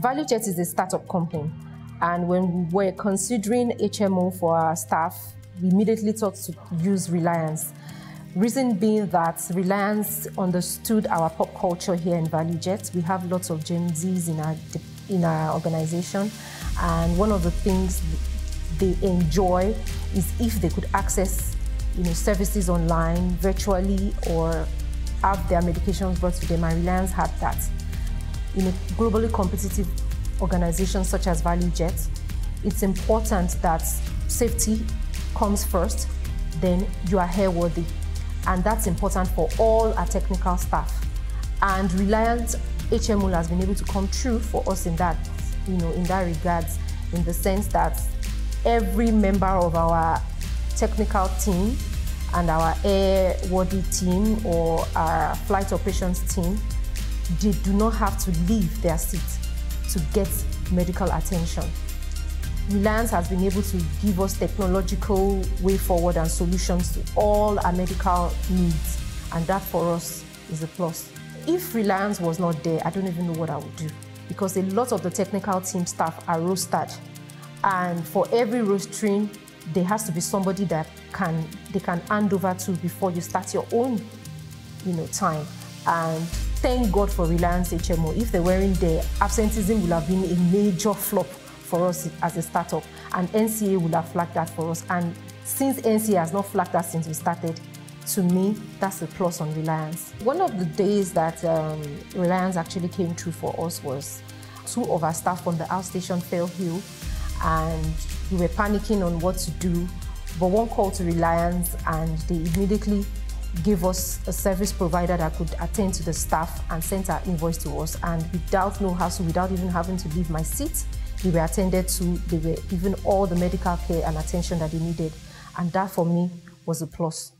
ValueJet is a startup company, and when we were considering HMO for our staff, we immediately thought to use Reliance. Reason being that Reliance understood our pop culture here in ValueJet. We have lots of Gen Zs in our in our organization, and one of the things they enjoy is if they could access you know, services online, virtually, or have their medications brought to them. And Reliance had that in a globally competitive organization such as ValueJet, it's important that safety comes first, then you are airworthy. And that's important for all our technical staff. And Reliance HMO has been able to come true for us in that, you know, in that regards, in the sense that every member of our technical team and our airworthy team or our flight operations team they do not have to leave their seat to get medical attention. Reliance has been able to give us technological way forward and solutions to all our medical needs, and that for us is a plus. If Reliance was not there, I don't even know what I would do because a lot of the technical team staff are rostered, and for every rostering, there has to be somebody that can they can hand over to before you start your own, you know, time. And thank God for Reliance HMO. If they weren't there, absenteeism would have been a major flop for us as a startup, and NCA would have flagged that for us. And since NCA has not flagged that since we started, to me, that's a plus on Reliance. One of the days that um, Reliance actually came through for us was two of our staff on the outstation fell ill, and we were panicking on what to do. But one call to Reliance, and they immediately gave us a service provider that could attend to the staff and sent our invoice to us. And without no hassle, without even having to leave my seat, they were attended to, they were given all the medical care and attention that they needed. And that for me was a plus.